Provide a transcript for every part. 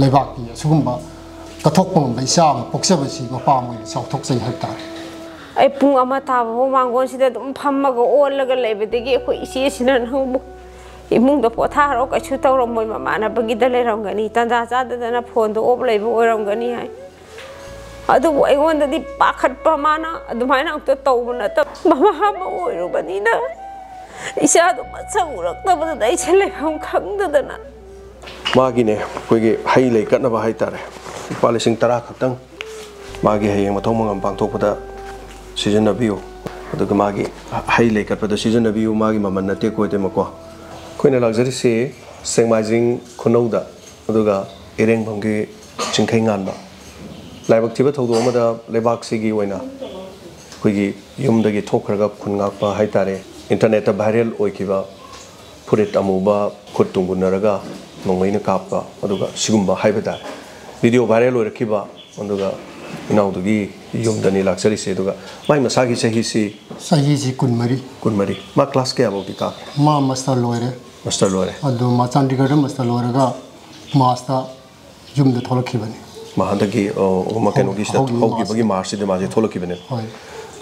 ꯂꯩꯕꯥꯛꯀꯤ ꯑꯁꯤꯒꯨꯝꯕ ꯀꯠꯊꯣꯛꯄ ꯉꯝꯕ ꯏꯆꯥ ꯑꯃ ꯄꯣꯛꯆꯕꯁꯤ ꯃꯄꯥ ꯑꯃ ꯑꯣꯏꯅ ꯆꯥꯎꯊꯣꯛꯆꯩ ꯍꯥꯏꯕ ꯇꯥꯔꯦ ꯑꯩ ꯄꯨꯡ ꯑꯃ ꯇꯥꯕꯐꯥꯎ ꯃꯥꯡꯒꯣꯟꯁꯤꯗ ꯑꯗꯨꯝ ꯐꯝꯃꯒ ꯑꯣꯜꯂꯒ ꯂꯩꯕꯗꯒꯤ ꯑꯩꯈꯣꯏ ꯏꯆꯦꯁꯤꯅ ꯅꯪꯕꯨ ꯏꯃꯨꯡꯗ ꯄꯣꯊꯥꯔꯣ ꯀꯩꯁꯨ ꯇꯧꯔꯝꯃꯣꯏ ꯃꯃꯥꯟꯅꯕꯒꯤꯗ ꯂꯩꯔꯝꯒꯅꯤ ꯇꯟꯖꯥ ꯆꯥꯗꯗꯅ ꯐꯣꯟꯗꯣ ꯑꯣꯞ ꯂꯩꯕ ꯑꯣꯏꯔꯝꯒꯅꯤ ꯍꯥꯏ ꯑꯗꯨꯕꯨ ꯑꯩꯉꯣꯟꯗꯗꯤ ꯄꯥꯈꯠꯄ ꯃꯥꯅ ꯑꯗꯨꯃꯥꯏꯅ ꯑꯝꯇ 마기네 거기 하이 레이 깐나바 하이 따래 빨리싱 따라 갔던 마기 하이 뭐 동맹한 방토보다 시즌 나비요 그리고 마기 하이 레이 깐보다 시즌 나비요 마기 마만 나테 거이데 뭐고 거기는 럭셔리 시 생마징 코노다 그리고 에랭 방기 진행 간다 라이브 티브 토도 오마다 레박시기 오이나 거기 yumdagi thokharga khungakpa haitare internet viral oikiba purit amuba khuttungunaraga नोंगैन काप सिगुब भिडियो भाईरल इनाउदगी यूमदनी लाचरी से माई मसा की सही से सही से कुनमरी मा क्लास क्या बोगी का मा मास्टर लोयरे मास्टर लोयरे अदो मा चंडीगढ़ मास्टर लोयरेगा मास्टर यूमद मार्च से माजे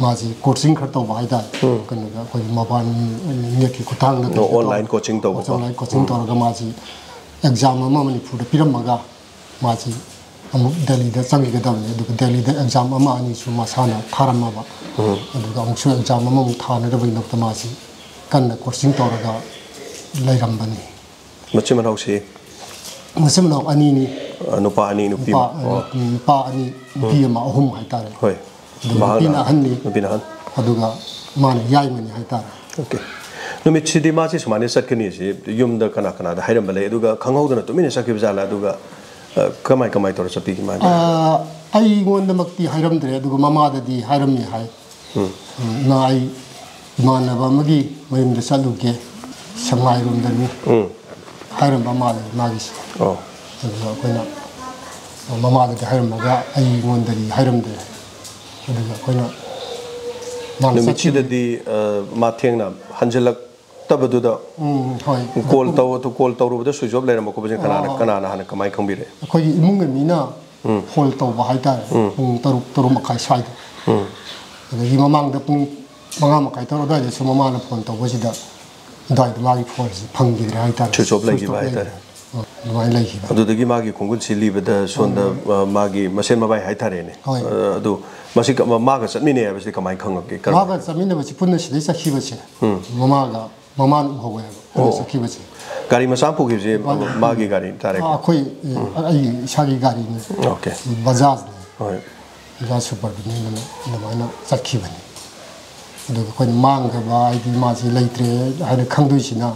ngaji coaching khar to wai da kan ga koi mobile ne ki khutang da online coaching to online coaching to ga maji exam ma mani phu da piram ma ga maji amu delhi da sang ga da ne du delhi da exam ma ani chu ma sa na tharam ma ba du gaungshu exam ma mu tha na da bin da ma ji kan na coaching to ga lai ram ba ni ma chi ma rau si ma chi ma rau ani ni nupa ani nupi ma nupa ani bi ma ahum hai ta re ꯑꯗꯨ ꯃꯍꯥꯛꯅ- ꯅꯨꯄꯤꯅ ꯑꯍꯟꯅꯤ ꯅꯨꯄꯤꯅ ꯑꯍꯟ ꯑꯗꯨꯒ ꯃꯥꯅ ꯌꯥꯏꯃꯅꯤ ꯍꯥꯏꯇꯥꯔꯦ ꯑꯣꯀꯦ ꯅꯨꯃꯤꯠꯁꯤꯗꯤ ꯃꯥꯁꯤ ꯁꯨꯃꯥꯏꯅ ꯆꯠꯀꯅꯤꯁꯤ ꯌꯨꯝꯗ ꯀꯅꯥ ꯀꯅꯥꯗ ꯍꯥꯏꯔꯝꯕ ꯂꯩ ꯑꯗꯨꯒ ꯈꯪꯍꯧꯗꯅ ꯇꯨꯃꯤꯟꯅ ꯆꯠꯈꯤꯕ ꯖꯥꯠꯂꯥ ꯑꯗꯨꯒ ꯑ, ꯀꯃꯥꯏ ꯀꯃꯥꯏ ꯇꯧꯔ ꯆꯠꯄꯤꯈꯤ ꯃꯥꯅ ꯑꯥ, ꯑꯩꯉꯣꯟꯗꯃꯛꯇꯤ ꯍꯥꯏꯔꯝꯗ꯭ꯔꯦ ꯑꯗꯨꯒ ꯃꯃꯥꯗꯗꯤ ꯍꯥꯏꯔꯝꯃꯤ ꯍꯥꯏ ꯎꯝ, ꯅ ꯑꯩ ꯏꯃꯥꯟꯅꯕ ꯑꯃꯒꯤ ꯃꯌꯨꯝꯗ ꯆꯠꯂꯨꯒꯦ ꯁꯉꯥꯏꯔꯣꯝꯗꯅꯤ ꯍꯥꯏꯔꯝꯕ ꯃꯥꯜꯂꯦ ꯃꯥꯒꯤꯁꯦ ꯑꯣ ꯑꯗꯨꯒ ꯑꯩꯈꯣꯏꯅ ꯃꯃꯥꯗꯗꯤ ꯍꯥꯏꯔꯝꯃꯒ ꯑꯩꯉꯣꯟꯗꯗꯤ ꯍꯥꯏꯔꯝꯗꯦ ꯑꯗꯨꯒ ꯑꯩꯈꯣꯏꯅ ꯃꯥꯅ ꯆꯠꯈꯤꯕ ꯅꯨꯃꯤꯠꯁꯤꯗꯗꯤ ꯑ, ꯃꯥ ꯊꯦꯡꯅ ꯍꯟꯖꯤꯜꯂꯛꯇꯕꯗꯨꯗ ꯎꯝ, ꯍꯣꯏ ꯀꯣꯜ ꯇꯧ ꯀꯣꯜ ꯇꯧꯔꯨꯕꯗ ꯁ꯭ꯋꯤꯆ ꯑꯣꯐ ꯂꯩꯔꯝꯕ ꯈꯣꯠꯄꯁꯦ ꯀꯅꯥꯅ ꯀꯅꯥꯅ ꯍꯥꯟꯅ ꯀꯃꯥꯏꯅ ꯈꯪꯕꯤꯔꯛꯑꯦ ꯑꯩꯈꯣꯏꯒꯤ ꯏꯃꯨꯡꯒꯤ ꯃꯤꯅ ꯍꯣꯜ ꯇꯧꯕ ꯍꯥꯏꯇꯥꯔꯦ ꯄꯨꯡ ꯇꯔꯨꯛ ꯇꯔꯨꯛ ꯃꯈꯥꯏ ꯁ꯭ꯋꯥꯏꯗ ꯑꯗꯒꯤ ꯃꯃꯥꯡꯗ ꯄꯨꯡ ꯃꯉꯥ ꯃꯈꯥꯏ ꯇꯔꯨꯛ ꯑꯗꯨꯋꯥꯏꯗꯁꯨ ꯃꯃꯥꯅ ꯐꯣꯟ ꯇꯧꯕꯁꯤꯗ ꯑꯗꯨꯋꯥꯏꯗ ꯃꯥꯒꯤ ꯐꯣꯟꯁꯤ ꯐꯪꯈꯤꯗ꯭ꯔꯦ ꯍꯥꯏꯇꯥꯔꯦ Switch off ꯂꯩꯈꯤꯕ Switch off ꯍꯥꯏꯇꯥꯔꯦ. ꯑꯗꯨꯗꯒꯤ ꯃꯥꯒꯤ ꯈꯣꯡꯒꯨꯟꯁꯤ ꯂꯤꯕꯗ ꯁꯣꯝꯗ ꯑ, ꯃꯥꯒꯤ ꯃꯁꯦꯟ ꯃꯕꯥꯏ ꯍꯥꯏꯇꯥꯔꯦꯅꯦ ꯍꯣꯏ. ꯑ, ꯑꯗꯨ ꯃꯁꯤ ꯀ- ꯃꯥꯒ ꯆꯠꯃꯤꯟꯅꯩ ꯍꯥꯏꯕꯁꯤꯗꯤ ꯀꯃꯥꯏꯅ ꯈꯪꯉꯛꯀꯦ ꯀꯔꯝ- ꯃꯥꯒ ꯆꯠꯃꯤꯟꯅꯕꯁꯤ ꯄꯨꯟꯅ ꯁꯤꯗꯩ ꯆꯠꯈꯤꯕꯁꯦ ꯃꯃꯥꯒ ꯃꯃꯥꯅ ꯎꯍꯧꯋꯦꯕ ꯄꯨꯟꯅ ꯆꯠꯈꯤꯕꯁꯦ ꯒꯥꯔꯤ ꯃꯆꯥ ꯄꯨꯈꯤꯕꯁꯤ ꯃꯥꯒꯤ ꯒꯥꯔꯤ ꯇꯥꯔꯦ ꯑꯥ, ꯑꯩꯈꯣꯏ ꯑꯩꯒꯤ ꯏꯁꯥꯒꯤ ꯒꯥꯔꯤꯅꯤ ꯑꯣꯀꯦ ꯕꯖꯥꯖꯅꯤ ꯍꯣꯏ ꯕꯖꯥꯖ ꯁꯨꯄꯔꯕꯤꯅꯤ ꯑꯗꯨꯃꯥꯏꯅ ꯆꯠꯈꯤꯕꯅꯤ ꯑꯗꯨꯒ ꯑꯩꯈꯣꯏꯅ ꯃꯥꯡꯈ꯭ꯔꯕ ꯍꯥꯏꯗꯤ ꯃꯥꯁꯤ ꯂꯩꯇ꯭ꯔꯦ ꯍꯥꯏꯅ ꯈꯪꯗꯣꯏꯁꯤꯅ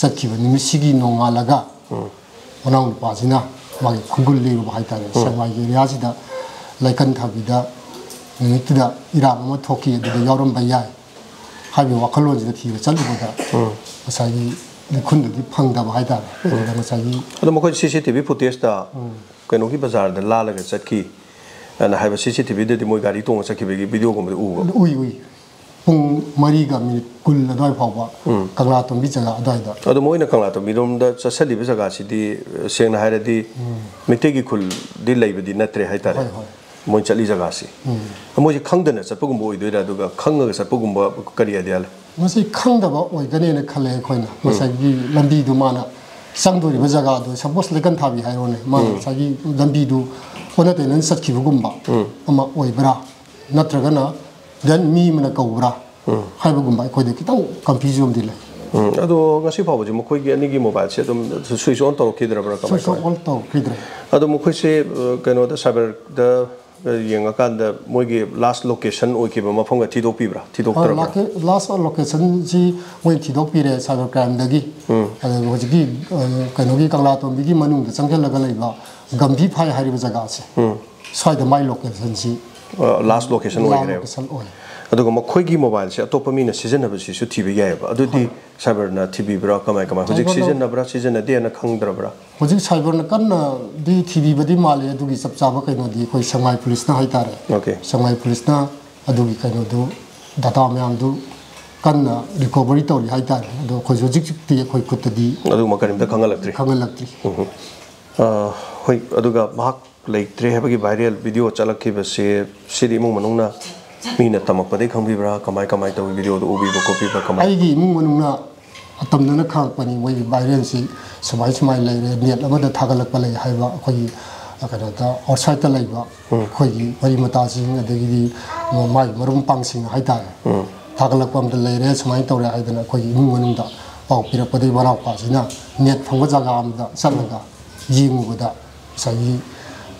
ꯆꯠꯈꯤꯕ ꯅꯨꯃꯤꯠꯁꯤꯒꯤ ꯅꯣꯡꯉꯥꯜꯂꯒ 원앙 루파지나 마기 구글리 루파이타네 생마이 리아지다 라이칸 카비다 니트다 이라마 토키 데 여름 바야 하비 와컬로지다 티가 잘보다 사이 군들이 팡다 바이다 그러다 사이 아도 뭐 CCTV 포티스타 그노기 바자르데 라라게 쳇키 ana haiba CCTV de de moi gari tong sa ki bi video ko mo u u u ꯄꯨꯡ ꯃꯔꯤꯒ ꯃꯤꯅꯤꯠ ꯀꯨꯟ ꯑꯗꯨꯋꯥꯏ ꯐꯥꯎꯕ ꯀꯪꯂꯥ ꯇꯣꯝꯕꯤ ꯖꯒꯥ ꯑꯗꯨꯋꯥꯏꯗ ꯑꯗꯣ ꯃꯣꯏꯅ ꯀꯪꯂꯥ ꯇꯣꯝꯕꯤꯔꯣꯝꯗ ꯆꯠꯁꯜꯂꯤꯕ ꯖꯒꯥꯁꯤꯗꯤ ꯑ, ꯁꯦꯡꯅ ꯍꯥꯏꯔꯗꯤ ꯃꯩꯇꯩꯒꯤ ꯈꯨꯜꯗꯤ ꯂꯩꯕꯗꯤ ꯅꯠꯇ꯭ꯔꯦ ꯍꯥꯏꯇꯥꯔꯦ ꯍꯣꯏ, ꯍꯣꯏ. ꯃꯣꯏ ꯆꯠꯂꯤ ꯖꯒꯥꯁꯤ ꯃꯣꯏꯁꯦ ꯈꯪꯗꯅ ꯆꯠꯄꯒꯨꯝꯕ ꯑꯣꯏꯗꯣꯏꯔꯥ ꯑꯗꯨꯒ ꯈꯪꯉꯒ ꯆꯠꯄꯒꯨꯝꯕ ꯀꯔꯤ ꯑꯥꯏꯗꯤꯌꯥ ꯂꯩ ꯃꯁꯤ ꯈꯪꯗꯕ ꯑꯣꯏꯒꯅꯦꯅ ꯈꯜꯂꯦ ꯑꯩꯈꯣꯏꯅ ꯉꯁꯥꯏꯒꯤ ꯂꯝꯕꯤꯗꯨ ꯃꯥꯅ ꯆꯪꯗꯣꯔꯤꯕ ꯖꯒꯥꯗꯨ ꯁꯄꯣꯁ ꯂꯩꯀꯟ ꯊꯥꯕꯤ ꯍꯥꯏꯔꯣꯅꯦ ꯃꯥꯅ ꯉꯁꯥꯏꯒꯤ ꯂꯝꯕꯤꯗꯨ ꯑꯣꯟꯅ ꯇꯩꯅꯅ ꯆꯠꯈꯤꯕꯒꯨꯝꯕ ꯑꯃ ꯑꯣꯏꯕ꯭ꯔꯥ ꯅꯠꯇ꯭ꯔꯒꯅ ꯗꯦꯟ ꯃꯤ ꯑꯃꯅ ꯀꯧꯕ꯭ꯔꯥ ꯍꯥꯏꯕꯒꯨꯝꯕ ꯑꯩꯈꯣꯏꯗ ꯈꯤꯇꯪ ꯀꯟꯐ꯭ꯌꯨꯖ ꯑꯃꯗꯤ ꯂꯩ ꯎꯝ, ꯑꯗꯣ ꯉꯁꯤ ꯐꯥꯎꯕꯁꯦ ꯃꯈꯣꯏꯒꯤ ꯑꯅꯤꯒꯤ ꯃꯣꯕꯥꯏꯜꯁꯦ ꯑꯗꯨꯝ ꯁ꯭ꯋꯤꯆ ꯑꯣꯟ ꯇꯧꯔꯛꯈꯤꯗ꯭ꯔꯕ꯭ꯔꯥ ꯀꯃꯥꯏ ꯁ꯭ꯋꯤꯆ ꯑꯣꯜ ꯇꯧꯈꯤꯗ꯭ꯔꯦ ꯑꯗꯣ ꯃꯈꯣꯏꯁꯦ ꯑ, ꯀꯩꯅꯣꯗ ꯁꯥꯏꯕꯔꯗ ꯑ, ꯌꯦꯡꯉꯀꯥꯟꯗ ꯃꯣꯏꯒꯤ ꯂꯥꯁ ꯂꯣꯀꯦꯁꯟ ꯑꯣꯏꯈꯤꯕ ꯃꯐꯝꯒ ꯊꯤꯗꯣꯛꯄꯤꯕ꯭ꯔꯥ ꯊꯤꯗꯣꯛꯇ꯭ꯔꯕ꯭ꯔꯥ ꯂꯥꯁ ꯂꯣꯀꯦꯁꯟꯁꯤ ꯃꯣꯏ ꯊꯤꯗꯣꯛꯄꯤꯔꯦ ꯁꯥꯏꯕꯔ ꯀ꯭ꯔꯥꯏꯝꯗꯒꯤ ꯑꯗꯨꯒ ꯍꯧꯖꯤꯛꯀꯤ ꯑ, ꯀꯩꯅꯣꯒꯤ ꯀꯪꯂꯥ ꯇꯣꯝꯕꯤꯒꯤ ꯃꯅꯨꯡꯗ ꯆꯪꯁꯤꯜꯂꯒ ꯂꯩꯕ ꯒꯝꯚꯤ ꯐꯥꯏ ꯍꯥꯏꯔꯤꯕ ꯖꯒꯥꯁꯦ ꯁ꯭ꯋꯥꯏꯗ ꯃꯥꯏ ꯂꯣꯀꯦꯁꯟꯁꯤ ꯂꯥꯁ ꯂꯣꯀꯦꯁꯟ ꯂꯥ ꯑꯣꯏꯈ꯭ꯔꯦꯕ ꯂꯣꯀꯦꯁꯟ ꯑꯣꯏ ꯑꯗꯨꯒ ꯃꯈꯣꯏꯒꯤ ꯃꯣꯕꯥꯏꯜꯁꯦ ꯑꯇꯣꯞꯄ ꯃꯤꯅ ꯁꯤꯖꯤꯟꯅꯕꯁꯤꯁꯨ ꯊꯤꯕ ꯌꯥꯏꯕ ꯑꯗꯨꯗꯤ ꯁꯥꯏꯕꯔꯅ ꯊꯤꯕꯤꯕ꯭ꯔꯥ ꯀꯃꯥꯏ ꯀꯃꯥꯏ ꯍꯧꯖꯤꯛ ꯁꯤꯖꯤꯟꯅꯕ꯭ꯔꯥ ꯁꯤꯖꯤꯟꯅꯗꯦꯅ ꯈꯪꯗ꯭ꯔꯕ꯭ꯔꯥ ꯍꯧꯖꯤꯛ ꯁꯥꯏꯕꯔꯅ ꯀꯟꯅ ꯗꯤ ꯊꯤꯕꯤꯕꯗꯤ ꯃꯥꯜꯂꯦ ꯑꯗꯨꯒꯤ ꯆꯞ ꯆꯥꯕ ꯀꯩꯅꯣꯗꯤ ꯑꯩꯈꯣꯏ ꯁꯉꯥꯏ ꯄꯨꯂꯤꯁꯅ ꯍꯥꯏꯇꯥꯔꯦ ꯑꯣꯀꯦ ꯁꯉꯥꯏ ꯄꯨꯂꯤꯁꯅ ꯑꯗꯨꯒꯤ ꯀꯩꯅꯣꯗꯨ ꯗꯥꯇꯥ ꯃꯌꯥꯝꯗꯨ ꯀꯟꯅ ꯔꯤꯀꯣꯕꯔꯤ ꯇꯧꯔꯤ ꯍꯥꯏꯇꯥꯔꯦ ꯑꯗꯣ ꯑꯩꯈꯣꯏ ꯍꯧꯖꯤꯛꯇꯤ ꯑꯩꯈꯣꯏ ꯈꯨꯠꯇꯗꯤ ꯑꯗꯨꯒꯨꯝꯕ ꯀꯔꯤꯝꯇ ꯈꯪꯍꯜꯂꯛꯇ꯭ꯔꯤ ꯈꯪꯍꯜꯂꯛꯇ꯭ꯔꯤ ꯍꯣꯏ ꯑꯗꯨꯒ ꯃꯍꯥꯛ ꯂꯩꯇ꯭ꯔꯦ ꯍꯥꯏꯕꯒꯤ ꯚꯥꯏꯔꯦꯜ ꯚꯤꯗꯤꯑꯣ ꯆꯠꯂꯛꯈꯤꯕꯁꯦ ꯁꯤꯗꯤ ꯏꯃꯨꯡ ꯃꯅꯨꯡꯅ ꯃꯤꯅ ꯇꯝꯃꯛꯄꯗꯒꯤ ꯈꯪꯕꯤꯕ꯭ꯔꯥ ꯀꯃꯥꯏ ꯀꯃꯥꯏ ꯇꯧꯋꯤ ꯚꯤꯗꯤꯑꯣꯗꯣ ꯎꯕꯤꯕ ꯈꯣꯠꯄꯤꯕ ꯀꯃꯥꯏ ꯑꯩꯒꯤ ꯏꯃꯨꯡ ꯃꯅꯨꯡꯅ ꯃꯇꯝꯗꯅ ꯈꯪꯉꯛꯄꯅꯤ ꯃꯣꯏꯒꯤ ꯚꯥꯏꯔꯦꯜꯁꯤ ꯁꯨꯃꯥꯏ ꯁꯨꯃꯥꯏꯅ ꯂꯩꯔꯦ ꯅꯦꯠ ꯑꯃꯗ ꯊꯥꯒꯠꯂꯛꯄ ꯂꯩ ꯍꯥꯏꯕ ꯑꯩꯈꯣꯏꯒꯤ ꯀꯩꯅꯣꯗ ꯑꯥꯎꯠꯁꯥꯏꯗꯠꯇ ꯂꯩꯕ ꯑꯩꯈꯣꯏꯒꯤ ꯃꯔꯤ ꯃꯇꯥꯁꯤꯡ ꯑꯗꯒꯤꯗꯤ ꯃꯥꯒꯤ ꯃꯔꯨꯞ ꯃꯄꯥꯡꯁꯤꯡ ꯍꯥꯏꯇꯥꯔꯦ ꯊꯥꯒꯠꯂꯛꯄ ꯑꯝꯇ ꯂꯩꯔꯦ ꯁꯨꯃꯥꯏꯅ ꯇꯧꯔꯦ ꯍꯥꯏꯗꯅ ꯑꯩꯈꯣꯏꯒꯤ ꯏꯃꯨꯡ ꯃꯅꯨꯡꯗ ꯄꯥꯎ ꯄꯤꯔꯛꯄꯗꯒꯤ ꯃꯅꯥꯎꯄꯥꯁꯤꯅ ꯅꯦꯠ ꯐꯪꯕ ꯖꯒꯥ ꯑꯃꯗ ꯆꯠꯂꯒ ꯌꯦꯡꯉꯨꯕꯗ ꯉꯁꯥꯏꯒꯤ ꯑ,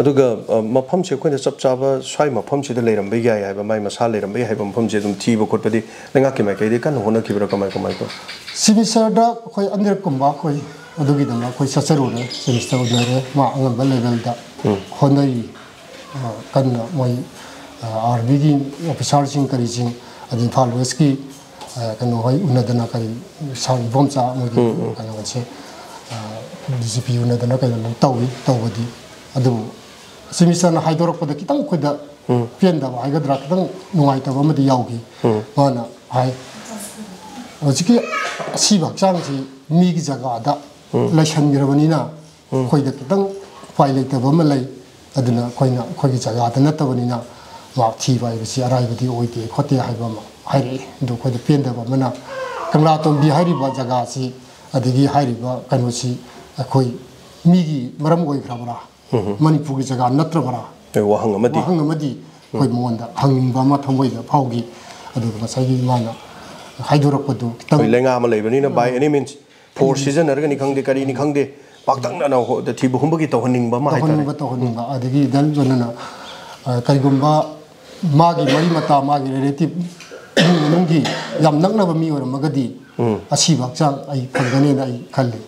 ꯑꯗꯨꯒ ꯑ, ꯃꯐꯝꯁꯦ ꯑꯩꯈꯣꯏꯅ ꯆꯞ ꯆꯥꯕ ꯁ꯭ꯋꯥꯏ ꯃꯐꯝꯁꯤꯗ ꯂꯩꯔꯝꯕ ꯌꯥꯏ ꯍꯥꯏꯕ ꯃꯥꯏ ꯃꯁꯥ ꯂꯩꯔꯝꯕ ꯌꯥꯏ ꯍꯥꯏꯕ ꯃꯐꯝꯁꯦ ꯑꯗꯨꯝ ꯊꯤꯕ ꯈꯣꯠꯄꯗꯤ ꯂꯩꯉꯥꯛꯀꯤ ꯃꯥꯏꯀꯩꯗꯒꯤ ꯀꯟꯅ ꯍꯣꯠꯅꯈꯤꯕ꯭ꯔꯥ ꯀꯃꯥꯏ ꯀꯃꯥꯏ ꯇꯧ ꯁꯤꯃꯤꯁꯇꯔꯗ ꯑꯩꯈꯣꯏ ꯑꯅꯤꯔꯛꯀꯨꯝꯕ ꯑꯩꯈꯣꯏ ꯑꯗꯨꯒꯤꯗꯃꯛ ꯑꯩꯈꯣꯏ ꯆꯠꯆꯔꯨꯔꯦ ꯁꯤꯃꯤꯁꯇꯔ ꯎꯅꯔꯦ ꯃꯥ ꯑꯉꯝꯕ ꯂꯦꯚꯦꯜꯗ ꯍꯣꯠꯅꯔꯤ ꯑ, ꯀꯟꯅ ꯃꯣꯏ ꯑꯥꯔꯃꯤꯒꯤ ꯑꯣꯐꯤꯁꯥꯔꯁꯤꯡ ꯀꯔꯤꯁꯤꯡ ꯑꯗꯩ ꯏꯝꯐꯥꯜ ꯋꯦꯁꯀꯤ ꯑ, ꯀꯩꯅꯣ ꯍꯣꯏ ꯎꯅꯗꯅ ꯀꯔꯤ ꯁꯥꯔ ꯏꯕꯣꯝꯆꯥ ꯃꯣꯏꯒꯤ ꯀꯩꯅꯣꯁꯦ ꯗꯤ ꯖꯤ ꯄꯤ ꯎꯅꯗꯅ ꯀꯩꯅꯣ ꯇꯧꯋꯤ ꯇꯧꯕꯗꯤ ꯑꯗꯨꯕꯨ ꯁꯤꯃꯤꯁꯇꯔꯅ ꯍꯥꯏꯗꯣꯔꯛꯄꯗ ꯈꯤꯇꯪ ꯑꯩꯈꯣꯏꯗ ꯄꯦꯟꯗꯕ ꯍꯥꯏꯒꯗ꯭ꯔꯥ ꯈꯤꯇꯪ ꯅꯨꯡꯉꯥꯏꯇꯕ ꯑꯃꯗꯤ ꯌꯥꯎꯈꯤ ꯃꯥꯅ ꯍꯥꯏ ꯍꯧꯖꯤꯛꯀꯤ ꯑꯁꯤꯕ ꯍꯛꯆꯥꯡꯁꯤ ꯃꯤꯒꯤ ꯖꯒꯥꯗ ꯂꯩꯁꯟꯈ꯭ꯔꯕꯅꯤꯅ ꯑꯩꯈꯣꯏꯗ ꯈꯤꯇꯪ ꯎꯄꯥꯏ ꯂꯩꯇꯕ ꯑꯃ ꯂꯩ ꯑꯗꯨꯅ ꯑꯩꯈꯣꯏꯅ ꯑꯩꯈꯣꯏꯒꯤ ꯖꯒꯥꯗ ꯅꯠꯇꯕꯅꯤꯅ ꯃꯍꯥꯛ ꯊꯤꯕ ꯍꯥꯏꯕꯁꯤ ꯑꯔꯥꯏꯕꯗꯤ ꯑꯣꯏꯗꯦ ꯈꯣꯠꯇꯦ ꯍꯥꯏꯕ ꯑꯃ ꯍꯥꯏꯔꯛꯏ ꯑꯗꯨ ꯑꯩꯈꯣꯏꯗ ꯄꯦꯟꯗꯕ ꯑꯃꯅ ꯀꯪꯂꯥ ꯇꯣꯝꯕꯤ ꯍꯥꯏꯔꯤꯕ ꯖꯒꯥꯁꯤ ꯑꯗꯒꯤ ꯍꯥꯏꯔꯤꯕ ꯀꯩꯅꯣꯁꯤ ꯑꯩꯈꯣꯏ ꯃꯤꯒꯤ ꯃꯔꯝ ꯑꯣꯏꯈ꯭ꯔꯕ꯭ꯔꯥ manipur gi jaga natra bara wa hang ma di hang ma di koi mo da hang ba ma thang wai da phau gi adu ma sai gi ma na hai dur ko du ta koi lenga ma lebani na by any means four season ar ga ni kangde kari ni kangde. pak dang na na ho da tibu hum ba gi tohningba ma hai ta hon ba to hon ba adu gi dal jo na kari gum ba ma gi mari mata ma gi reti. Nungi. yam nang na ba mi wa ma ga di a si ba cha ai kangane na ai kalle.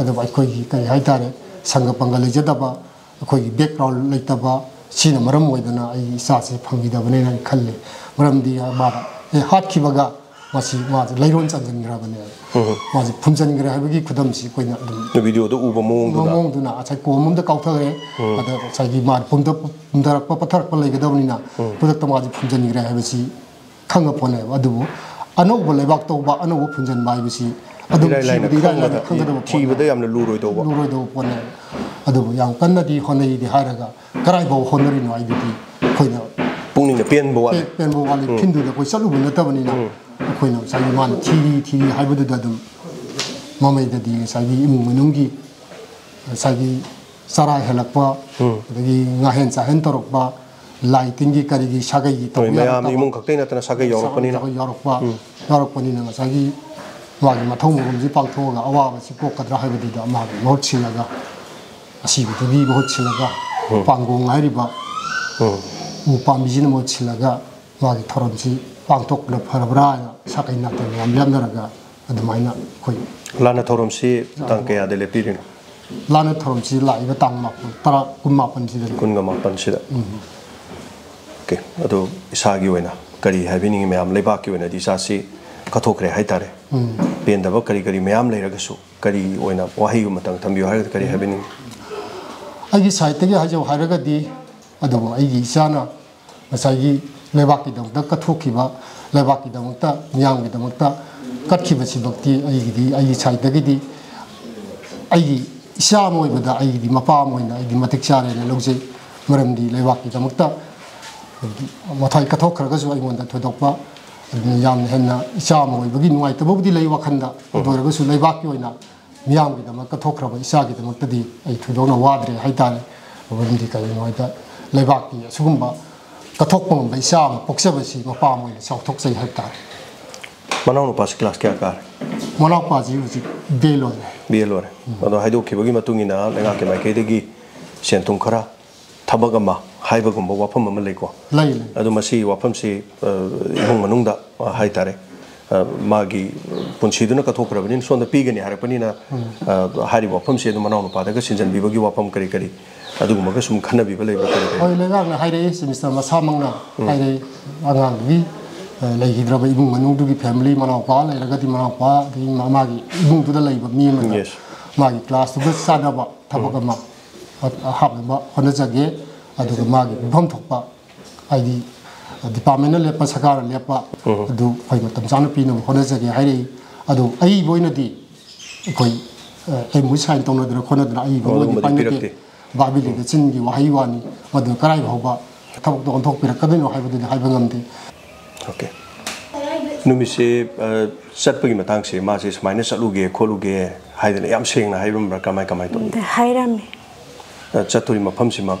adu ba koi gi kai hai ta re संग पंग लेजदब ꯑꯩꯈꯣꯏꯒꯤ ꯕꯦꯛꯒ꯭ꯔꯥꯎꯟ ꯂꯩꯇꯕ ꯁꯤꯅ ꯃꯔꯝ ꯑꯣꯏꯗꯅ ꯑꯩ ꯏꯆꯥꯁꯦ ꯐꯪꯈꯤꯗꯕꯅꯦꯅ ꯈꯜꯂꯤ ꯃꯔꯝꯗꯤ ꯃꯥꯗ ꯑꯦ ꯍꯥꯠꯈꯤꯕꯒ ꯃꯁꯤ ꯃꯥꯁꯦ ꯂꯩꯔꯣꯟ ꯆꯟꯁꯤꯟꯈ꯭ꯔꯕꯅꯦ ꯃꯥꯁꯦ ꯐꯨꯝꯖꯤꯟꯈ꯭ꯔꯦ ꯍꯥꯏꯕꯒꯤ ꯈꯨꯗꯝꯁꯤ ꯑꯩꯈꯣꯏꯅ ꯑꯗꯨꯝ ꯚꯤꯗꯤꯑꯣꯗ ꯎꯕ ꯃꯑꯣꯡꯗꯨꯅ ꯃꯑꯣꯡꯗꯨꯅ ꯉꯁꯥꯏ ꯀꯣꯝ ꯑꯝꯗ ꯀꯥꯎꯊꯈ꯭ꯔꯦ ꯑꯗ ꯉꯁꯥꯏꯒꯤ ꯃꯥ ꯐꯨꯝꯊꯔꯛꯄ ꯄꯠꯊꯔꯛꯄ ꯂꯩꯒꯗꯕꯅꯤꯅ ꯈꯨꯗꯛꯇ ꯃꯥꯁꯦ ꯐꯨꯝꯖꯤꯟꯈ꯭ꯔꯦ ꯍꯥꯏꯕꯁꯤ ꯈꯪꯉ ꯄꯣꯠꯅꯦꯕ ꯑꯗꯨꯕꯨ ꯑꯅꯧꯕ ꯂꯩꯕꯥꯛ ꯇꯧꯕ ꯑꯅꯧꯕ ꯐꯨꯝꯖꯤꯟꯕ ꯍꯥꯏꯕꯁꯤ ꯑꯗꯨꯝ ꯊꯤꯕꯗꯤ ꯈꯪꯒꯗꯕ ꯊꯤꯕꯗ ꯌꯥꯝꯅ ꯂꯨꯔꯣꯏꯗꯧꯕ ꯂꯨꯔꯣꯏꯗꯧꯕ ꯄꯣꯠꯅꯦ ꯑꯗꯨꯕꯨ ꯌꯥꯝ ꯀꯟꯅꯗꯤ ꯍꯣꯠꯅꯩꯗꯤ ꯍꯥꯏꯔꯒ ꯀꯗꯥꯏꯐꯥꯎ ꯍꯣꯠꯅꯔꯤꯅꯣ ꯍꯥꯏꯗꯨꯗꯤ ꯑꯩꯈꯣꯏꯅ ꯄꯨꯛꯅꯤꯡꯗ ꯄꯦꯟꯕ ꯋꯥꯠꯂꯤ ꯄꯦꯟꯕ ꯋꯥꯠꯂꯤ ꯊꯤꯟꯗꯨꯗ ꯑꯩꯈꯣꯏ ꯆꯠꯂꯨꯕ ꯅꯠꯇꯕꯅꯤꯅ ꯑꯩꯈꯣꯏꯅ ꯉꯁꯥꯏꯒꯤ ꯃꯥꯅ ꯊꯤꯔꯤ ꯊꯤꯔꯤ ꯍꯥꯏꯕꯗꯨꯗ ꯑꯗꯨꯝ ꯃꯃꯩꯗꯗꯤ ꯉꯁꯥꯏꯒꯤ ꯏꯃꯨꯡ ꯃꯅꯨꯡꯒꯤ ꯉꯁꯥꯏꯒꯤ ꯆꯔꯥ ꯍꯦꯜꯂꯛꯄ ꯑꯗꯒꯤ ꯉꯥꯍꯦꯟ ꯆꯥꯍꯦꯟ ꯇꯧꯔꯛꯄ ꯂꯥꯏ ꯇꯤꯟꯒꯤ ꯀꯔꯤꯒꯤ ꯁꯥꯒꯩꯒꯤ ꯇꯧꯕ ꯌꯥꯔꯛꯄ ꯏꯃꯨꯡ ꯈꯛꯇꯒꯤ ꯅꯠꯇꯅ ꯁꯥꯒꯩ ꯌꯥꯎꯔꯛꯄꯅꯤꯅ ꯌꯥꯎꯔꯛꯄ ꯌꯥꯎꯔꯛꯄꯅꯤꯅ ꯉꯁꯥꯏꯒꯤ ꯃꯥꯒꯤ ꯃꯊꯧ ꯃꯉꯝꯁꯤ ꯄꯥꯡꯊꯣꯛꯑꯒ ꯑꯋꯥꯕꯁꯤ ꯀꯣꯛꯀꯗ꯭ꯔꯥ ꯍꯥꯏꯕꯗꯨꯗ ꯃꯥꯒꯤ ꯃꯍꯨꯠ ꯁꯤꯜꯂꯒ ꯑꯁꯤꯕꯗꯨꯒꯤ ꯃꯍꯨꯠ ꯁꯤꯜꯂꯒ ꯄꯥꯡꯒꯣꯡ ꯍꯥꯏꯔꯤꯕ ꯎ ꯄꯥꯝꯕꯤꯁꯤꯅ ꯃꯍꯨꯠ ꯁꯤꯜꯂꯒ ꯃꯥꯒꯤ ꯊꯧꯔꯝꯁꯤ ꯄꯥꯡꯊꯣꯛꯄꯅ ꯐꯔꯕ꯭ꯔꯥ ꯍꯥꯏꯅ ꯁꯥꯀꯩ ꯅꯥꯇꯩ ꯃꯌꯥꯝ ꯂꯦꯞꯅꯔꯒ ꯑꯗꯨꯃꯥꯏꯅ ꯑꯩꯈꯣꯏ ꯂꯥꯟꯅ ꯊꯧꯔꯝꯁꯤ ꯇꯥꯡ ꯀꯌꯥꯗ ꯂꯦꯞꯄꯤꯔꯤꯅꯣ ꯂꯥꯟꯅ ꯊꯧꯔꯝꯁꯤ ꯂꯥꯛꯏꯕ ꯇꯥꯡ ꯃꯥꯄꯟ ꯇꯔꯥ ꯀꯨꯟ ꯃꯥꯄꯟꯁꯤꯗꯅꯤ ꯀꯨꯟꯒ ꯃꯥꯄꯟꯁꯤꯗ ꯑꯣꯀꯦ ꯑꯗꯣ ꯏꯁꯥꯒꯤ ꯑꯣꯏꯅ ꯀꯔꯤ ꯍꯥꯏꯕꯤꯅꯤꯡꯉꯤ ꯃꯌꯥꯝ ꯂꯩꯕꯥꯛꯀꯤ ꯑꯣꯏꯅꯗꯤ ꯏꯁꯥꯁꯤ ꯀꯠꯊꯣꯛꯈ꯭ꯔꯦ ꯍꯥꯏꯇꯥꯔꯦ ꯄꯦꯟꯗꯕ ꯀꯔꯤ ꯀꯔꯤ ꯃꯌꯥꯝ ꯂꯩꯔꯒꯁꯨ ꯀꯔꯤ ꯑꯣꯏꯅ ꯋꯥꯍꯩ ꯑꯃꯇꯪ ꯊꯝꯕꯤꯌꯨ ꯍꯥꯏꯔꯒꯗꯤ ꯀꯔꯤ ꯍꯥꯏꯕꯤꯅꯤꯡꯉꯤ ꯑꯩꯒꯤ ꯁꯥꯏꯠꯇꯒꯤ ꯍꯥꯏꯖꯧ ꯍꯥꯏꯔꯒꯗꯤ ꯑꯗꯨꯕꯨ ꯑꯩꯒꯤ ꯏꯆꯥꯅ ꯉꯁꯥꯏꯒꯤ ꯂꯩꯕꯥꯛꯀꯤꯗꯃꯛꯇ ꯀꯠꯊꯣꯛꯈꯤꯕ ꯂꯩꯕꯥꯛꯀꯤꯗꯃꯛꯇ ꯃꯤꯌꯥꯝꯒꯤꯗꯃꯛꯇ ꯀꯠꯈꯤꯕꯁꯤꯃꯛꯇꯤ ꯑꯩꯒꯤꯗꯤ ꯑꯩꯒꯤ ꯁꯥꯏꯠꯇꯒꯤꯗꯤ ꯑꯩꯒꯤ ꯏꯆꯥ ꯑꯃ ꯑꯣꯏꯕꯗ ꯑꯩꯒꯤꯗꯤ ꯃꯄꯥ ꯑꯃ ꯑꯣꯏꯅ ꯑꯩꯗꯤ ꯃꯇꯤꯛ ꯆꯥꯔꯦꯅ ꯂꯧꯖꯩ ꯃꯔꯝꯗꯤ ꯂꯩꯕꯥꯛꯀꯤꯗꯃꯛꯇ ꯃꯊꯥꯏ ꯀꯠꯊꯣꯛꯈ꯭ꯔꯒꯁꯨ ꯑꯩꯉꯣꯟꯗ ꯊꯣꯏꯗꯣꯛꯄ ꯑꯗꯨꯅ ꯌꯥꯝꯅ ꯍꯦꯟꯅ ꯏꯆꯥ ꯑꯃ ꯑꯣꯏꯕꯒꯤ ꯅꯨꯡꯉꯥꯏꯇꯕꯕꯨꯗꯤ ꯂꯩ ꯋꯥꯈꯜꯗ ꯑꯗꯨ ꯑꯣꯏꯔꯒꯁꯨ ꯂꯩꯕꯥꯛꯀꯤ ꯑꯣꯏꯅ ꯃꯤꯌꯥꯝꯒꯤꯗꯃꯛ ꯀꯠꯊꯣꯛꯈ꯭ꯔꯕ ꯏꯆꯥꯒꯤꯗꯃꯛꯇꯗꯤ ꯑꯩ ꯊꯣꯏꯗꯣꯛꯅ ꯋꯥꯗ꯭ꯔꯦ ꯍꯥꯏꯇꯥꯔꯦ ꯃꯔꯝꯗꯤ ꯀꯔꯤꯒꯤꯅꯣ ꯍꯥꯏꯕꯗ ꯂꯩꯕꯥꯛꯀꯤ ꯑꯁꯤꯒꯨꯝꯕ ꯀꯠꯊꯣꯛꯄ ꯉꯝꯕ ꯏꯆꯥ ꯑꯃ ꯄꯣꯛꯆꯕꯁꯤ ꯃꯄꯥ ꯑꯃ ꯑꯣꯏꯅ ꯆꯥꯎꯊꯣꯛꯆꯩ ꯍꯥꯏꯕ ꯇꯥꯔꯦ ꯃꯅꯥꯎꯅꯨꯄꯥꯁꯤ ꯀ꯭ꯂꯥꯁ ꯀꯌꯥ ꯀꯥꯔꯦ ꯃꯅꯥꯎꯄꯥꯁꯤ ꯍꯧꯖꯤꯛ ꯕꯦ ꯂꯣꯏꯔꯦ ꯕꯤ ꯑꯦ ꯂꯣꯏꯔꯦ ꯑꯗꯣ ꯍꯥꯏꯗꯣꯛꯈꯤꯕꯒꯤ ꯃꯇꯨꯡ ꯏꯟꯅ ꯂꯩꯉꯥꯛꯀꯤ ꯃꯥꯏꯀꯩꯗꯒꯤ ꯁꯦꯟ ꯊꯨꯝ ꯈꯔ ꯊꯕꯛ ꯑꯃ हाग वफमले वर्फस इमुङ है तरे मान्सीहरू कत्पखनी सोध पिग निनानसे मनाउनुपा सिजनभिबीवा करि करिवसीले है लैग्नस्ता मसँग इमुली मनाउनुपा मनाउनु मास त हाप्नु होनजगे ꯑꯗꯨꯒ ꯃꯥꯒꯤ ꯃꯤꯐꯝ ꯊꯣꯛꯄ ꯍꯥꯏꯗꯤ ꯗꯤꯄꯥꯔꯠꯃꯦꯟꯅ ꯂꯦꯞꯄ ꯁꯔꯀꯥꯔꯅ ꯂꯦꯞꯄ ꯑꯗꯨ ꯑꯩꯈꯣꯏ ꯃꯇꯝ ꯆꯥꯅ ꯄꯤꯅꯕ ꯍꯣꯠꯅꯖꯒꯦ ꯍꯥꯏꯔꯛꯏ ꯑꯗꯣ ꯑꯏꯕ ꯑꯣꯏꯅꯗꯤ ꯑꯩꯈꯣꯏ ꯑꯦꯝ ꯁꯥꯏꯟ ꯇꯧꯅꯗꯅ ꯈꯣꯠꯅꯗꯅ ꯑꯏꯕ ꯑꯣꯏꯅ ꯄꯥꯏꯅꯗꯦ ꯕꯥꯕꯤꯂꯤꯗ ꯆꯤꯟꯒꯤ ꯋꯥꯍꯩ ꯋꯥꯅꯤ ꯃꯗꯨ ꯀꯔꯥꯏ ꯐꯥꯎꯕ ꯊꯕꯛꯇꯣ ꯑꯣꯟꯊꯣꯛꯄꯤꯔꯛꯀꯗꯣꯏꯅꯣ ꯍꯥꯏꯕꯗꯨꯗꯤ ꯍꯥꯏꯕ ꯉꯝꯗꯦ ꯑꯣꯀꯦ ꯅꯨꯃꯤꯠꯁꯦ ꯆꯠꯄꯒꯤ ꯃꯇꯥꯡꯁꯦ ꯃꯥꯁꯦ ꯁꯨꯃꯥꯏꯅ ꯆꯠꯂꯨꯒꯦ ꯈꯣꯠꯂꯨꯒꯦ ꯍꯥꯏꯗꯅ ꯌꯥꯝ ꯁꯦꯡꯅ ꯍꯥꯏꯔꯝꯕ꯭ꯔꯥ ꯀꯃꯥꯏ ꯀꯃꯥꯏ ꯇꯧꯏ ꯍꯥꯏꯔꯝꯃꯤ ꯆꯠꯇꯣꯔꯤ ꯃꯐꯝꯁꯤꯃꯛ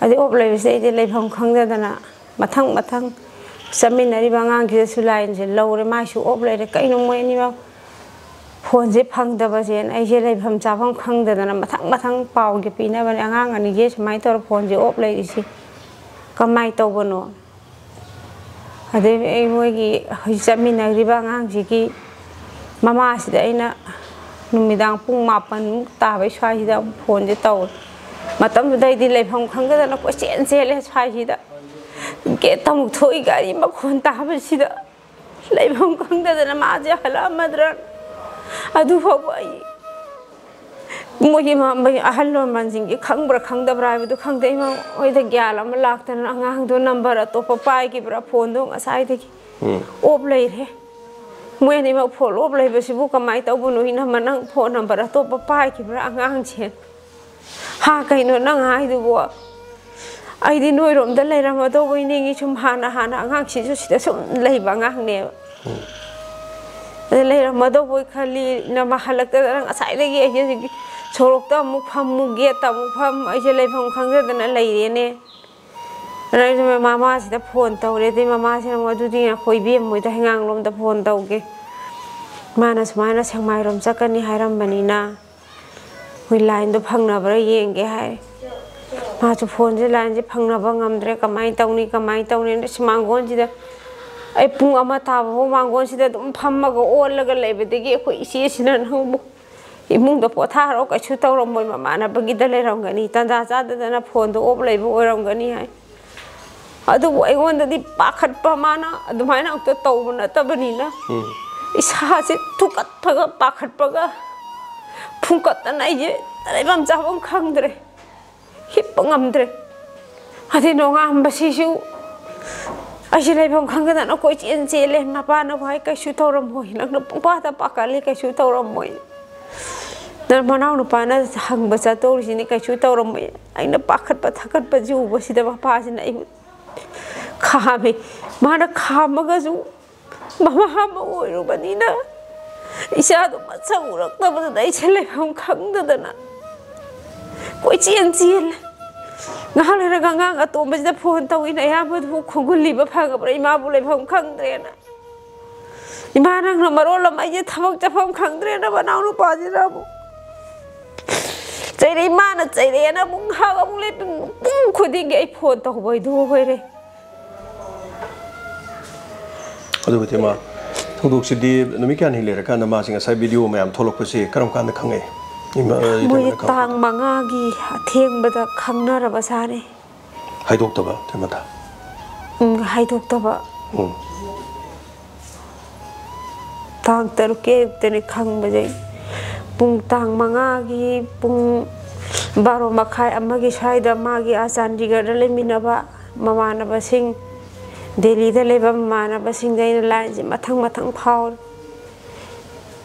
adi op lai se ide lai phong khang da dana mathang mathang samin ari ba ngang ki su lain se lo re ma su op lai re kai no moi ni ba phone je phang da ba jen ai je lai pham cha phong khang da dana mathang mathang pau ge pina ba ngang ani ge smai tor phone je op lai si kamai to bono ade ei moi gi samin ari ba ngang ji ki mama si da ina numidang pung mapan ta ba shwa hi da phone je tau खगदना कोचेन चेले स्वाइद गेट थोड़ी गाड़ी मखोन ताबसीद खगदना माजे हल्मद्र मोगी अहलोमी खबर खबरा खदे मोद ग्यान लातन अगाद नंबर अतोप पाईब्रा फ़ोन ओब लेरें मोने फ़ोन ओब लेबू कमाय तबनों फ़ोन नंबर अतोप पाईब्रा अगाचे ha cái nó nang hai du bo ai di noi rom da lai ram do boi ni chum ha na ha na ngang chi chu si da sum lai ba ngang ne lai ram do boi khali na ma halak da rang asai da gi hi chorok ta mu pham mu ge ta mu pham ai je lai pham khang da na lai re ne rồi je ma mama si da phone tau re thì mama ma si na mo gì di na khoi bi mo da ngang rom da phone tau ge mana sumana sang mai rom sakani haram banina ꯃꯣꯏ ꯂꯥꯏꯟꯗꯣ ꯐꯪꯅꯕ꯭ꯔꯥ ꯌꯦꯡꯒꯦ ꯍꯥꯏꯔꯦ ꯃꯥꯁꯨ ꯐꯣꯟꯁꯦ ꯂꯥꯏꯟꯁꯦ ꯐꯪꯅꯕ ꯉꯝꯗ꯭ꯔꯦ ꯀꯃꯥꯏꯅ ꯇꯧꯅꯤ ꯀꯃꯥꯏꯅ ꯇꯧꯅꯤꯅ ꯁꯤ ꯃꯥꯡꯒꯣꯟꯁꯤꯗ ꯑꯩ ꯄꯨꯡ ꯑꯃ ꯇꯥꯕꯐꯥꯎ ꯃꯥꯡꯒꯣꯟꯁꯤꯗ ꯑꯗꯨꯝ ꯐꯝꯃꯒ ꯑꯣꯜꯂꯒ ꯂꯩꯕꯗꯒꯤ ꯑꯩꯈꯣꯏ ꯏꯆꯦꯁꯤꯅ ꯅꯪꯕꯨ ꯏꯃꯨꯡꯗ ꯄꯣꯊꯥꯔꯣ ꯀꯩꯁꯨ ꯇꯧꯔꯝꯃꯣꯏ ꯃꯃꯥꯟꯅꯕꯒꯤꯗ ꯂꯩꯔꯝꯒꯅꯤ ꯇꯟꯖꯥ ꯆꯥꯗꯗꯅ ꯐꯣꯟꯗꯣ ꯑꯣꯞ ꯂꯩꯕ ꯑꯣꯏꯔꯝꯒꯅꯤ ꯍꯥꯏ ꯑꯗꯨꯕꯨ ꯑꯩꯉꯣꯟꯗꯗꯤ ꯄꯥꯈꯠꯄ ꯃꯥꯅ ꯑꯗꯨꯃꯥꯏꯅ ꯑꯝꯇ ꯇꯧꯕ ꯅꯠꯇꯕꯅꯤꯅ ꯏꯁꯥꯁꯦ ꯊꯨꯀꯠꯄꯒ ꯄꯥꯈꯠꯄꯒ phung cất ta nãy chứ đấy làm sao ông khăng rồi hít bỗng ngầm rồi à thì nó ngam bà xí xíu ai chỉ lấy bông khăng cái nó coi chuyện gì lên mà ba nó phải cái sự thâu rồi mồi nó nó bông ba ta bạc cả lấy cái sự thâu rồi mồi nó mà nó nó ba nó hằng bà sao tôi chỉ cái sự thâu rồi mồi anh nó bạc khát bà thắc khát bà dù bà xí đó bà ba xí này khá mi mà nó khá mà cái dù mà mà mà rồi bà đi nữa Ishaado matsa uraktabada da ichele hong kangda dana. Koi chien chien. Ngahal hera ganga nga to mbajda phone tau ina ya mad bu khungul liba phaga bra ima bu liba hong kangdre na. Ima nang na maro lama ye thamak cha hong kangdre na banau nu paji ra bu. Chai re ima na chai re na bung ha ga bung le bung khudi ge ai phone tau boi du boi re. Adu bete ma. ꯊꯧꯗꯣꯛꯁꯤꯗꯤ ꯅꯨꯃꯤꯠ ꯀꯌꯥꯅꯤ ꯂꯩꯔꯀꯥꯟꯗ ꯃꯥꯁꯤ ꯉꯁꯥꯏ ꯚꯤꯗꯤꯑꯣ ꯃꯌꯥꯝ ꯊꯣꯛꯂꯛꯄꯁꯤ ꯀꯔꯝ ꯀꯥꯟꯗ ꯈꯪꯉꯛꯏ ꯏꯃꯥ- ꯃꯣꯏ ꯏꯇꯩꯃꯅ ꯈꯪꯉꯛꯄ? ꯇꯥꯡ ꯃꯉꯥꯒꯤ ꯑꯊꯦꯡꯕꯗ ꯈꯪꯅꯔꯕ ꯁꯥꯅꯤ ꯍꯥꯏꯗꯣꯛꯇꯕ ꯊꯦꯃꯊꯥ ꯎꯝ, ꯍꯥꯏꯗꯣꯛꯇꯕ ꯎꯝ ꯇꯥꯡ ꯇꯔꯨꯛꯀꯤ ꯑꯌꯨꯛꯇꯅꯤ ꯈꯪꯕꯁꯦ ꯄꯨꯡ ꯇꯥꯡ ꯃꯉꯥꯒꯤ ꯄꯨꯡ ꯕꯥꯔꯣ ꯃꯈꯥꯏ ꯑꯃꯒꯤ ꯁ꯭ꯋꯥꯏꯗ ꯃꯥꯒꯤ ꯑꯥ ꯆꯥꯟꯗꯤꯒꯔꯗ ꯂꯩꯃꯤꯟꯅꯕ ꯃꯃꯥꯟꯅꯕꯁꯤꯡ ꯗꯦꯜꯂꯤꯗ ꯂꯩꯕ ꯃꯃꯥꯟꯅꯕꯁꯤꯡꯗ ꯑꯩꯅ ꯂꯥꯏꯟꯁꯦ ꯃꯊꯪ ꯃꯊꯪ ꯐꯥꯎꯔꯦ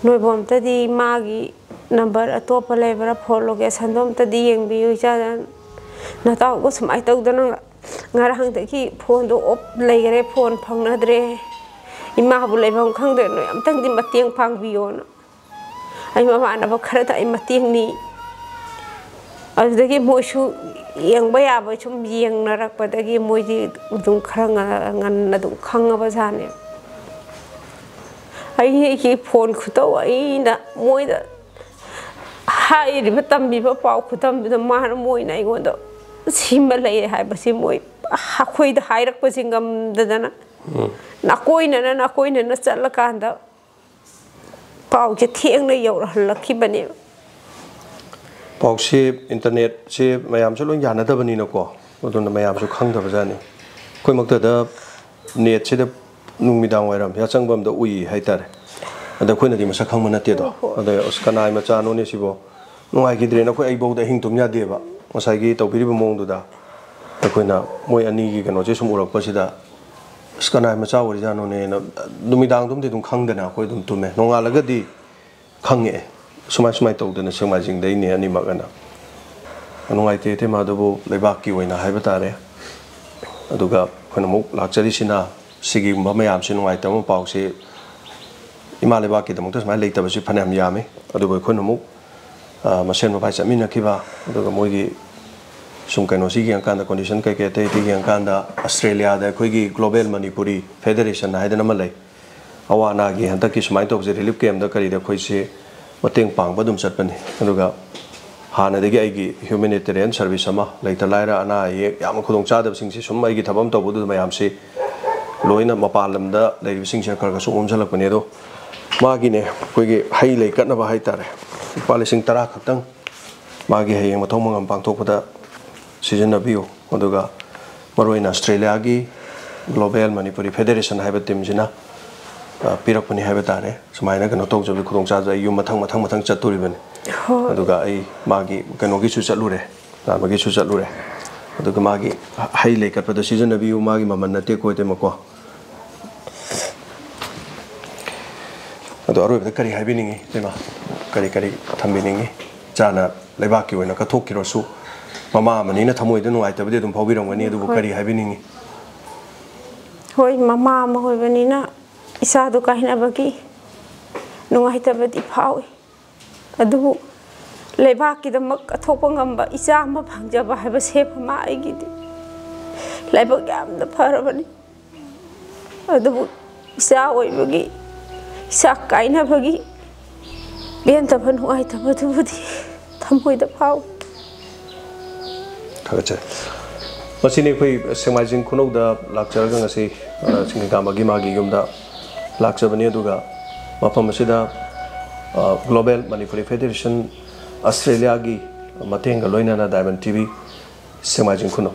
ꯅꯣꯏꯕꯣꯝꯇꯗꯤ ꯃꯥꯒꯤ ꯅꯝꯕꯔ ꯑꯇꯣꯞꯄ ꯂꯩꯕ꯭ꯔꯥ ꯐꯣꯟ ꯂꯣꯀꯦꯁꯟꯗꯣ ꯑꯝꯇꯗꯤ ꯌꯦꯡꯕꯤꯌꯨ ꯏꯆꯥ ꯅꯇꯥꯎꯒ ꯁꯨꯃꯥꯏꯅ ꯇꯧꯗꯅ ꯉꯔꯥꯡꯗꯒꯤ ꯐꯣꯟꯗꯣ ꯑꯣꯞ ꯂꯩꯈꯔꯦ ꯐꯣꯟ ꯐꯪꯅꯗ꯭ꯔꯦ ꯏꯃꯥꯕꯨ ꯂꯩꯐꯝ ꯈꯪꯗ꯭ꯔꯦ ꯅꯣꯏ ꯑꯝꯇꯪꯗꯤ ꯃꯇꯦꯡ ꯄꯥꯡꯕꯤꯌꯣꯅ ꯑꯩ ꯃꯃꯥꯟꯅꯕ ꯈꯔꯗ ꯑꯩ ꯃꯇꯦꯡꯅꯤ ꯑꯗꯨꯗꯒꯤ ꯃꯣꯏꯁꯨ ꯌꯦꯡꯕ ꯌꯥꯕ ꯁꯨꯝ ꯌꯦꯡꯅꯔꯛꯄꯗꯒꯤ ꯃꯣꯏꯗꯤ ꯑꯗꯨꯝ ꯈꯔ ꯉꯟꯅ ꯑꯗꯨꯝ ꯈꯪꯉꯕ ꯖꯥꯠꯅꯦ ꯑꯩꯒꯤ ꯐꯣꯟ ꯈꯨꯇꯧ ꯑꯩꯅ ꯃꯣꯏꯗ ꯍꯥꯏꯔꯤꯕ ꯇꯝꯕꯤꯕ ꯄꯥꯎ ꯈꯨꯇꯝꯗꯨꯗ ꯃꯥꯅ ꯃꯣꯏꯅ ꯑꯩꯉꯣꯟꯗ ꯁꯤꯃ ꯂꯩ ꯍꯥꯏꯕꯁꯤ ꯃꯣꯏ ꯑꯩꯈꯣꯏꯗ ꯍꯥꯏꯔꯛꯄꯁꯤ ꯉꯝꯗꯗꯅ ꯅꯥꯀꯣꯏꯅꯅ ꯅꯥꯀꯣꯏꯅꯅ ꯆꯠꯂꯀꯥꯟꯗ ꯄꯥꯎꯁꯦ ꯊꯦꯡꯅ ꯌꯧꯔꯍꯜꯂꯛꯈꯤꯕꯅꯦꯕ ꯄꯥꯎꯁꯦ ꯏꯟꯇꯔꯅꯦꯠꯁꯦ ꯃꯌꯥꯝꯁꯨ ꯂꯣꯏ ꯌꯥꯅꯗꯕꯅꯤꯅꯀꯣ ꯑꯗꯨꯅ ꯃꯌꯥꯝꯁꯨ ꯈꯪꯗꯕꯖꯥꯠꯅꯤ ꯑꯩꯈꯣꯏꯃꯛꯇꯗ ꯅꯦꯠꯁꯤꯗ ꯅꯨꯃꯤꯗꯥꯡ ꯋꯥꯏꯔꯝ ꯌꯥꯆꯪꯕ ꯑꯝꯗ ꯎꯏ ꯍꯥꯏꯇꯥꯔꯦ ꯑꯗ ꯑꯩꯈꯣꯏꯅꯗꯤ ꯃꯁꯛ ꯈꯪꯕ ꯅꯠꯇꯦꯗꯣ ꯑꯗ ꯑꯁ ꯀꯅꯥꯏ ꯃꯆꯥꯅꯣꯅꯦ ꯁꯤꯕꯣ ꯅꯨꯡꯉꯥꯏꯈꯤꯗ꯭ꯔꯦꯅ ꯑꯩꯈꯣꯏ ꯑꯩꯐꯧꯗ ꯑꯍꯤꯡ ꯇꯨꯝ ꯌꯥꯗꯦꯕ ꯉꯁꯥꯏꯒꯤ ꯇꯧꯕꯤꯔꯤꯕ ꯃꯑꯣꯡꯗꯨꯗ ꯑꯩꯈꯣꯏꯅ ꯃꯣꯏ ꯑꯅꯤꯒꯤ ꯀꯩꯅꯣꯁꯦ ꯁꯨꯝ ꯎꯔꯛꯄꯁꯤda ꯑꯁ ꯀꯅꯥꯏ ꯃꯆꯥ ꯑꯣꯏꯔꯤꯖꯥꯠꯅꯣꯅꯦꯅ ꯅꯨꯃꯤꯗꯥꯡꯗꯨꯝꯗꯤ ꯑꯗꯨꯝ ꯈꯪꯗꯅ ꯑꯩꯈꯣꯏ ꯑꯗꯨꯝ ꯇꯨꯝꯃꯦ ꯅꯣꯡꯉꯥꯜꯂꯒꯗꯤ ꯈꯪꯉꯛꯑꯦ ꯁꯨꯃꯥꯏ ꯁꯨꯃꯥꯏꯅ ꯇꯧꯗꯅ ꯁꯦꯛꯃꯥꯏꯖꯤꯡꯗꯩꯅꯦ ꯑꯅꯤꯃꯛ ꯑꯅ ꯅꯨꯡꯉꯥꯏꯇꯦ ꯏꯇꯩꯃ ꯑꯗꯨꯕꯨ ꯂꯩꯕꯥꯛꯀꯤ ꯑꯣꯏꯅ ꯍꯥꯏꯕ ꯇꯥꯔꯦ ꯑꯗꯨꯒ ꯑꯩꯈꯣꯏꯅ ꯑꯃꯨꯛ ꯂꯥꯛꯆꯔꯤꯁꯤꯅ ꯁꯤꯒꯤꯒꯨꯝꯕ ꯃꯌꯥꯝꯁꯤ ꯅꯨꯡꯉꯥꯏꯇꯕ ꯄꯥꯎꯁꯤ ꯏꯃꯥ ꯂꯩꯕꯥꯛꯀꯤꯗꯃꯛꯇ ꯁꯨꯃꯥꯏꯅ ꯂꯩꯇꯕꯁꯤ ꯐꯅꯌꯥꯝ ꯌꯥꯝꯃꯤ ꯑꯗꯨꯕꯨ ꯑꯩꯈꯣꯏꯅ ꯑꯃꯨꯛ ꯃꯁꯦꯟ ꯃꯄꯥꯏ ꯆꯠꯃꯤꯟꯅꯈꯤꯕ ꯑꯗꯨꯒ ꯃꯣꯏꯒꯤ ꯁꯨꯝ ꯀꯩꯅꯣꯁꯤ ꯌꯦꯡꯀꯥꯟꯗ ꯀꯣꯟꯗꯤꯁꯟ ꯀꯩꯀꯩ ꯑꯇꯩ ꯑꯇꯩ ꯌꯦꯡꯀꯥꯟꯗ ꯑꯁꯇ꯭ꯔꯦꯂꯤꯌꯥꯗ ꯑꯩꯈꯣꯏꯒꯤ ꯒ꯭ꯂꯣꯕꯦꯜ ꯃꯅꯤꯄꯨꯔꯤ ꯐꯦꯗꯔꯦꯁꯟ ꯍꯥꯏꯗꯅ ꯑꯃ ꯂꯩ ꯑꯋꯥ ꯑꯅꯥꯒꯤ ꯍꯟꯗꯛꯀꯤ ꯁꯨꯃꯥꯏꯅ ꯇꯧꯕꯁꯦ ꯔꯤꯂꯤꯐ ꯀꯦꯝꯗ ꯀꯔꯤꯗ ꯑꯩꯈꯣꯏꯁꯦ ꯃꯇꯦꯡ ꯄꯥꯡꯕ ꯑꯗꯨꯝ ꯆꯠꯄꯅꯤ ꯑꯗꯨꯒ ꯍꯥꯟꯅꯗꯒꯤ ꯑꯩꯒꯤ ꯍ꯭ꯌꯨꯃꯦꯅꯤꯇꯦꯔꯤꯌꯟ ꯁꯔꯚꯤꯁ ꯑꯃ ꯂꯩꯇ ꯂꯥꯏꯔ ꯑꯅꯥ ꯑꯌꯦꯛ ꯌꯥꯝꯅ ꯈꯨꯗꯣꯡꯆꯥꯗꯕꯁꯤꯡꯁꯤ ꯁꯨꯝ ꯑꯩꯒꯤ ꯊꯕꯛ ꯑꯃ ꯇꯧꯕꯗꯨꯗ ꯃꯌꯥꯝꯁꯤ ꯂꯣꯏꯅ ꯃꯄꯥꯟ ꯂꯝꯗ ꯂꯩꯔꯤꯕꯁꯤꯡꯁꯤꯅ ꯈꯔ ꯈꯔ ꯁꯨꯝ ꯑꯣꯝꯁꯤꯜꯂꯛꯄꯅꯦ ꯑꯗꯣ ꯃꯥꯒꯤꯅꯦ ꯑꯩꯈꯣꯏꯒꯤ ꯍꯩ ꯂꯩ ꯀꯠꯅꯕ ꯍꯥꯏꯇꯥꯔꯦ ꯂꯨꯄꯥ ꯂꯤꯁꯤꯡ ꯇꯔꯥ ꯈꯛꯇꯪ ꯃꯥꯒꯤ ꯍꯌꯦꯡ ꯃꯊꯧ ꯃꯉꯝ ꯄꯥꯡꯊꯣꯛꯄꯗ ꯁꯤꯖꯤꯟꯅꯕꯤꯌꯨ ꯑꯗꯨꯒ ꯃꯔꯨꯑꯣꯏꯅ ꯑꯁꯇ꯭ꯔꯦꯂꯤꯌꯥꯒꯤ ꯒ꯭ꯂꯣꯕꯦꯜ ꯃꯅꯤꯄꯨꯔꯤ ꯐꯦꯗꯦꯔꯦꯁꯟ ꯍꯥꯏꯕ ꯇꯤꯝꯁꯤꯅ ꯄꯤꯔꯛꯄꯅꯤ ꯍꯥꯏꯕ ꯇꯥꯔꯦ ꯁꯨꯃꯥꯏꯅ ꯀꯩꯅꯣ ꯇꯧꯖꯕꯒꯤ ꯈꯨꯗꯣꯡꯆꯥꯕꯗ ꯑꯩ ꯌꯨꯝ ꯃꯊꯪ ꯃꯊꯪ ꯃꯊꯪ ꯆꯠꯇꯣꯔꯤꯕꯅꯤ ꯑꯗꯨꯒ ꯑꯩ ꯃꯥꯒꯤ ꯀꯩꯅꯣꯒꯤꯁꯨ ꯆꯠꯂꯨꯔꯦ ꯅꯥꯃꯒꯤꯁꯨ ꯆꯠꯂꯨꯔꯦ ꯑꯗꯨꯒ ꯃꯥꯒꯤ ꯍꯩ ꯂꯩ ꯀꯠꯄꯗ ꯁꯤꯖꯤꯟꯅꯕꯤꯌꯨ ꯃꯥꯒꯤ ꯃꯃꯜ ꯅꯠꯇꯦ ꯀꯣꯏꯗꯦꯃꯀꯣ ꯑꯗꯣ ꯑꯔꯣꯏꯕꯗ ꯀꯔꯤ ꯍꯥꯏꯕꯤꯅꯤꯡꯉꯤ ꯏꯃꯥ ꯀꯔꯤ ꯀꯔꯤ ꯊꯝꯕꯤꯅꯤꯡꯉꯤ ꯆꯥꯅ ꯂꯩꯕꯥꯛꯀꯤ ꯑꯣꯏꯅ ꯀꯠꯊꯣꯛꯈꯤꯔꯁꯨ ꯃꯃꯥ ꯑꯃꯅꯤꯅ ꯊꯃꯣꯏꯗ ꯅꯨꯡꯉꯥꯏꯇꯕꯗꯤ ꯑꯗꯨꯝ ꯐꯥꯎꯕꯤꯔꯝꯒꯅꯤ ꯑꯗꯨꯕꯨ ꯀꯔꯤ ꯍꯥꯏꯕꯤꯅꯤꯡꯉꯤ ꯍꯣꯏ ꯃꯃꯥ ꯑꯃ ꯑꯣꯏꯕꯅꯤꯅ ꯏꯆꯥꯗꯨ ꯀꯥꯏꯅꯕꯒꯤ ꯅꯨꯡꯉꯥꯏꯇꯕꯗꯤ ꯐꯥꯎꯏ ꯑꯗꯨꯕꯨ ꯂꯩꯕꯥꯛꯀꯤꯗꯃꯛ ꯀꯠꯊꯣꯛꯄ ꯉꯝꯕ ꯏꯆꯥ ꯑꯃ ꯐꯪꯖꯕ ꯍꯥꯏꯕꯁꯦ ꯃꯃꯥ ꯑꯩꯒꯤꯗꯤ ꯂꯥꯏꯕꯛ ꯌꯥꯝꯅ ꯐꯔꯕꯅꯤ ꯑꯗꯨꯕꯨ ꯏꯆꯥ ꯑꯣꯏꯕꯒꯤ ꯏꯆꯥ ꯀꯥꯏꯅꯕꯒꯤ ꯄꯦꯟꯗꯕ ꯅꯨꯡꯉꯥꯏꯇꯕꯗꯨꯕꯨꯗꯤ ꯊꯃꯣꯏꯗ ꯐꯥꯎꯏ ꯊꯥꯒꯠꯆꯔꯤ ꯃꯁꯤꯅꯤ ꯑꯩꯈꯣꯏ ꯁꯦꯛꯃꯥꯏꯖꯤꯡ ꯈꯨꯅꯧꯗ ꯂꯥꯛꯆꯔꯒ ꯉꯁꯤ ꯆꯤꯡꯒꯥꯝꯕꯒꯤ ꯃꯥꯒꯤ ꯌꯨꯝꯗ ꯂꯥꯛꯆꯕꯅꯤ ꯑꯗꯨꯒ ꯃꯐꯝ ꯑꯁꯤꯗ ꯒ꯭ꯂꯣꯕꯦꯜ ꯃꯅꯤꯄꯨꯔꯤ ꯐꯦꯗꯦꯔꯦꯁꯟ ꯑꯁꯇ꯭ꯔꯦꯂꯤꯌꯥꯒꯤ ꯃꯇꯦꯡꯒ ꯂꯣꯏꯅꯅ ꯗꯥꯏꯃꯟ ꯇꯤꯚꯤ ꯁꯦꯛꯃꯥꯏꯖꯤꯡ ꯈꯨꯅꯧ